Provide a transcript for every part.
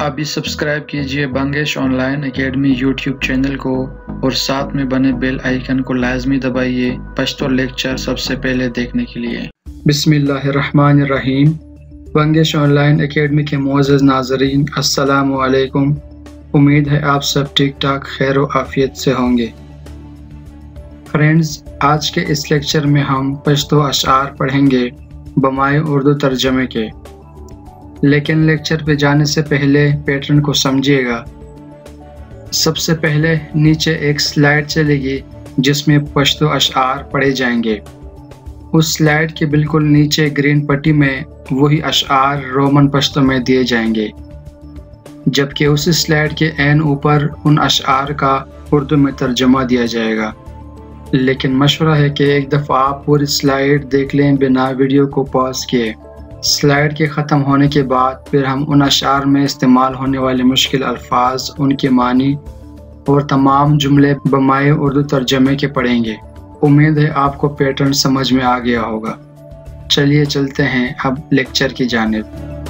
अभी सब्सक्राइब कीजिए Bangesh online academy YouTube channel को और साथ में बने बेल आइकन को लाजमी दबाइए पश्तो लेक्चर सबसे पहले देखने के लिए। बिस्मिल्लाहिर्रहमानिर्रहीम। बंगेश ऑनलाइन एकेडमी के मोज़ नाजरीन असलकुम उम्मीद है आप सब ठीक ठाक खैर आफियत से होंगे। फ्रेंड्स, आज के इस लेक्चर में हम पश्तो अशार पढ़ेंगे, बमाए उर्दू तर्जमे के। लेकिन लेक्चर पे जाने से पहले पैटर्न को समझिएगा। सबसे पहले नीचे एक स्लाइड चलेगी, जिसमें पश्तो अशार पढ़े जाएँगे। उस स्लाइड के बिल्कुल नीचे ग्रीन पट्टी में वही अशार रोमन पश्तो में दिए जाएँगे। जबकि उस स्लाइड के एन ऊपर उन अशार का उर्दू में तर्जमा दिया जाएगा। लेकिन मशवरा है कि एक दफ़ा आप पूरी स्लाइड देख लें बिना वीडियो को पॉज किए। स्लाइड के ख़त्म होने के बाद फिर हम उन अशार में इस्तेमाल होने वाले मुश्किल अल्फाज, उनके मानी और तमाम जुमले बमाए उर्दू तर्जमे के पढ़ेंगे। उम्मीद है आपको पैटर्न समझ में आ गया होगा। चलिए चलते हैं अब लेक्चर की जानब।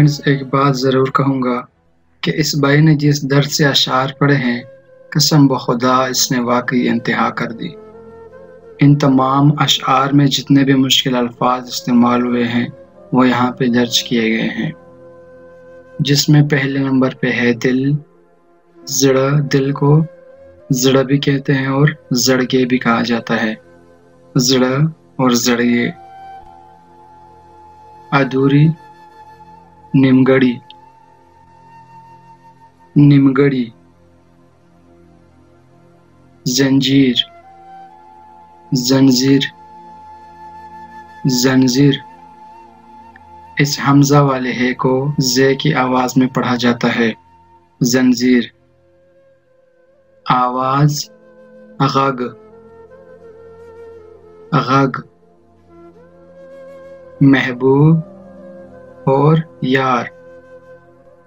फ्रेंड्स एक बात ज़रूर कहूँगा कि इस भाई ने जिस दर्द से अशार पढ़े हैं, कसम ब खुदा इसने वाकई इंतहा कर दी। इन तमाम अशार में जितने भी मुश्किल अल्फाज इस्तेमाल हुए हैं, वो यहाँ पे दर्ज किए गए हैं। जिसमें पहले नंबर पे है दिल, जड़ा, दिल को जड़ा भी कहते हैं और जड़गे भी कहा जाता है। जड़ा और जड़गे अधूरी निमगढ़ी निमगड़ी। जंजीर। जंजीर। जंजीर। इस हमजा वाले हे को जे की आवाज़ में पढ़ा जाता है। जंजीर। आवाज़। गग गग महबूब। और यार।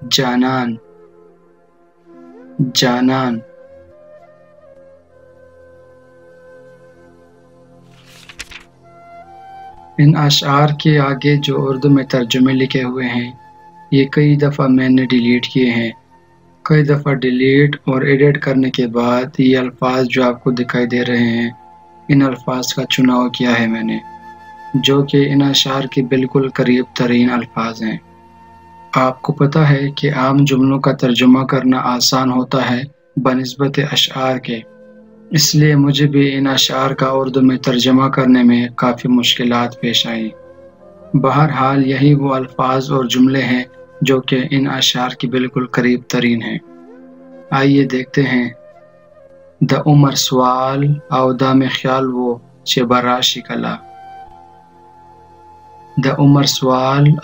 जानान। जानान। इन अशार के आगे जो उर्दू में तर्जुमे लिखे हुए हैं, ये कई दफ़ा मैंने डिलीट किए हैं। कई दफ़ा डिलीट और एडिट करने के बाद ये अल्फाज जो आपको दिखाई दे रहे हैं, इन अल्फाज का चुनाव किया है मैंने। जो कि इन अशार के बिल्कुल करीब तरीन अल्फाज हैं। आपको पता है कि आम जुमलों का तर्जुमा करना आसान होता है बनस्बत अशार के। इसलिए मुझे भी इन अशार का उर्दू में तर्जमा करने में काफ़ी मुश्किल पेश आई। बहरहाल, यही वो अल्फाज और जुमले हैं जो कि इन अशार के बिल्कुल करीब तरीन हैं। आइए देखते हैं। द उमर सवाल अवदा में ख्याल वो शबरा शिकला द उमर सवाल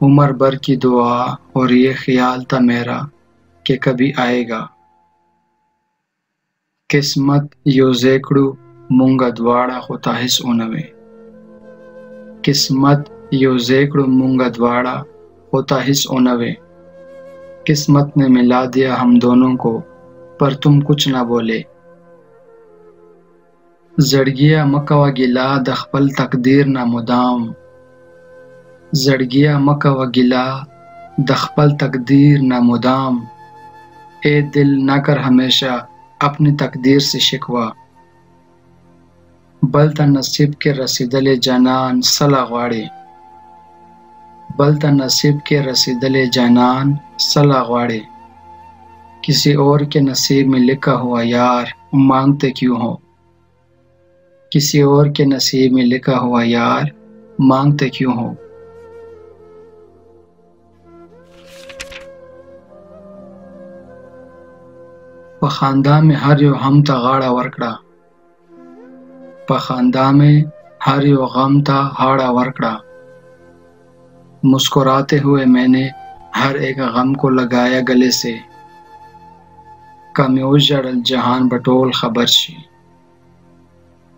उम्र भर की दुआ और ये ख्याल था मेरा कि कभी आएगा किस्मत यो जेकड़ु मूँगा द्वाड़ा होता हिस उनवे किस्मत यो जेकड़ु मूँगा द्वाड़ा होता हिस उनवे किस्मत ने मिला दिया हम दोनों को पर तुम कुछ ना बोले जड़गिया मकवा गिला दखपल तकदीर ना मुदाम जड़गिया मकवा गिला दखपल तकदीर ना मुदाम ए दिल न कर हमेशा अपनी तकदीर से शिकवा बलता नसीब के रसीदल जनान सला गवाड़े बलता नसीब के रसीदल जनान सला गवाड़े किसी और के नसीब में लिखा हुआ यार मांगते क्यों हो किसी और के नसीब में लिखा हुआ यार, मांगते क्यों हो? पखानदा में हर यो हम था गाड़ा वरकड़ा। पखानदा में हर यो गम था हाड़ा वरकड़ा। मुस्कुराते हुए मैंने हर एक गम को लगाया गले से। कम्यूज जड़ल जहान बटोल खबर शी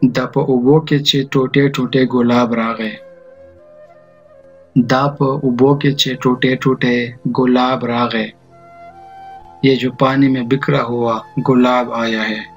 कहानी होगी दप उबो के चे टूटे टूटे गुलाब रागे दाप उबो के चे टूटे टूटे गुलाब रागे ये जो पानी में बिखरा हुआ गुलाब आया है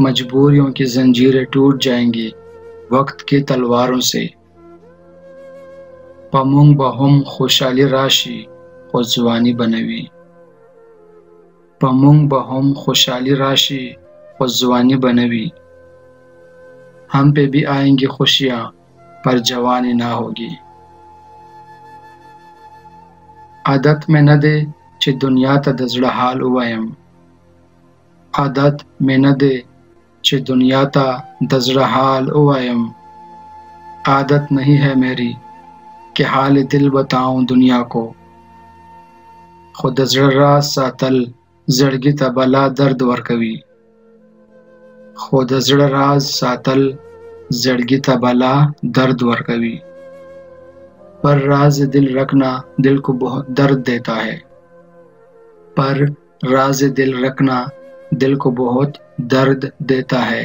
मजबूरियों की जंजीरें टूट जाएंगी वक्त की तलवारों से पमुंग बहुम खुशहाली राशि खुजवानी बनवी पमुंग बहुम खुशहाली राशि खुजवानी बनवी हम पे भी आएंगी खुशियाँ पर जवानी ना होगी आदत में न दे चे दुनिया त दजड़ा हाल उवायम आदत में न चे दुनिया ता दजड़ा हाल उवायम आदत नहीं है मेरी कि हाल दिल बताऊँ दुनिया को। खुद जर्रा सातल जड़गी तबला दर्द वरकवी खुद राज सातल जड़गी तबला दर्द वर्कवी पर राज दिल रखना दिल को बहुत दर्द देता है। पर राज दिल रखना दिल को बहुत दर्द देता है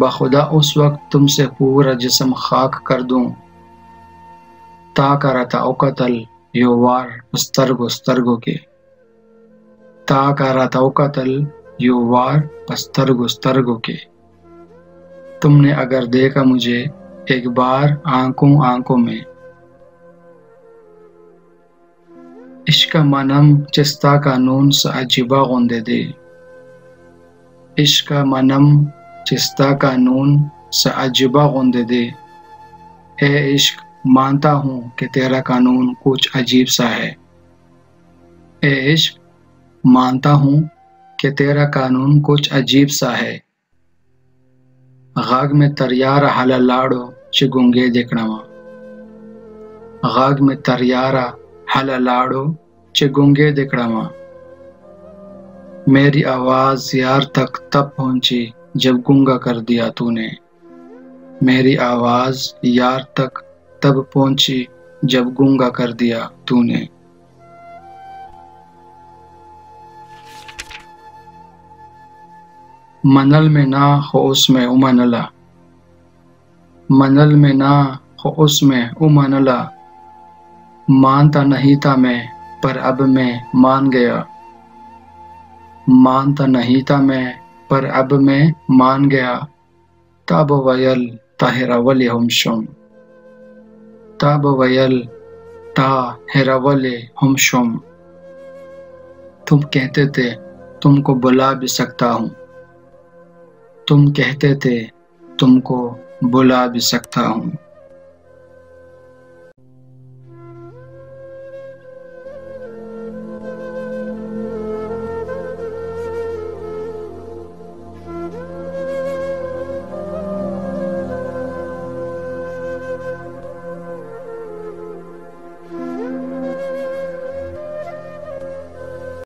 बखुदा उस वक्त तुमसे पूरा जिस्म खाक कर दूं ता करता औकतल यो वार स्तर्गो स्तर्गो के ता करता औकतल यो वार स्तर्गो स्तर्गो के तुमने अगर देखा मुझे एक बार आँखों आँखों में, इश्क मनम चिस्ता का नून सा अजीबा गोंदे दे। इश्क मनम चिस्ता का नून सा अजीबा गोंदे दे। ए इश्क, मानता हूँ कि तेरा कानून कुछ अजीब सा है। ए इश्क मानता हूँ कि तेरा कानून कुछ अजीब सा है। गाग में तरियारा हला लाड़ो चिगुंगे देखणमा गाग में तरियारा हला लाड़ो चिगुंगे देखणमा मेरी आवाज़ यार तक तब पहुँची जब गुंगा कर दिया तूने। मेरी आवाज़ यार तक तब पहुँची जब गुंगा कर दिया तूने। मनल में ना हो उसमें उमनला मनल में ना हो उसमें उमनला मानता नहीं था मैं, पर अब मैं मान गया। मानता नहीं था मैं, पर अब मैं मान गया। तब वयल ताहिरावल हमशुम तब वयल ताहिरावल हमशुम तुम कहते थे, तुमको बुला भी सकता हूँ। तुम कहते थे तुमको बुला भी सकता हूँ।